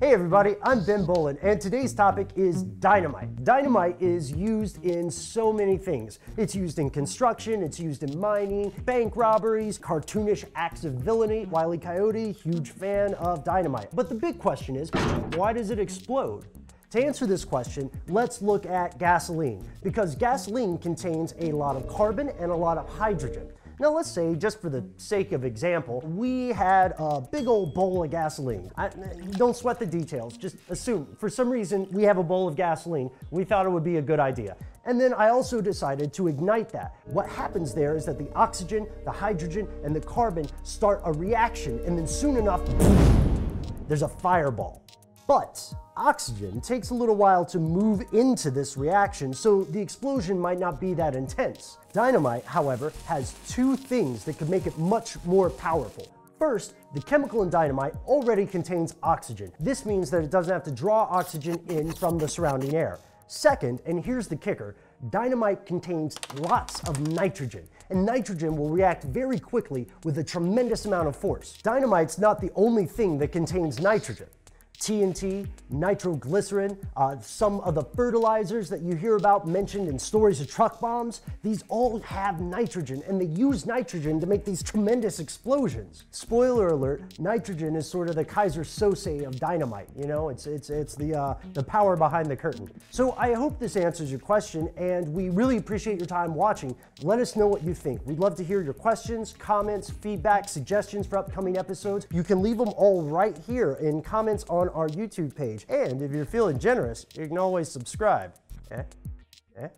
Hey everybody, I'm Ben Bowlin, and today's topic is dynamite. Dynamite is used in so many things. It's used in construction, it's used in mining, bank robberies, cartoonish acts of villainy. Wiley Coyote, huge fan of dynamite. But the big question is, why does it explode? To answer this question, let's look at gasoline, because gasoline contains a lot of carbon and a lot of hydrogen. Now let's say, just for the sake of example, we had a big old bowl of gasoline. I, don't sweat the details, just assume for some reason we have a bowl of gasoline. We thought it would be a good idea. And then I also decided to ignite that. What happens there is that the oxygen, the hydrogen, and the carbon start a reaction, and then soon enough, there's a fireball. But oxygen takes a little while to move into this reaction, so the explosion might not be that intense. Dynamite, however, has two things that could make it much more powerful. First, the chemical in dynamite already contains oxygen. This means that it doesn't have to draw oxygen in from the surrounding air. Second, and here's the kicker, dynamite contains lots of nitrogen, and nitrogen will react very quickly with a tremendous amount of force. Dynamite's not the only thing that contains nitrogen. TNT, nitroglycerin, uh, some of the fertilizers that you hear about mentioned in stories of truck bombs, these all have nitrogen and they use nitrogen to make these tremendous explosions. Spoiler alert, nitrogen is sort of the Keyser Söze of dynamite, you know, it's, it's, it's the, uh, the power behind the curtain. So I hope this answers your question and we really appreciate your time watching. Let us know what you think. We'd love to hear your questions, comments, feedback, suggestions for upcoming episodes. You can leave them all right here in comments on our YouTube page. And if you're feeling generous, you can always subscribe. Eh? Eh?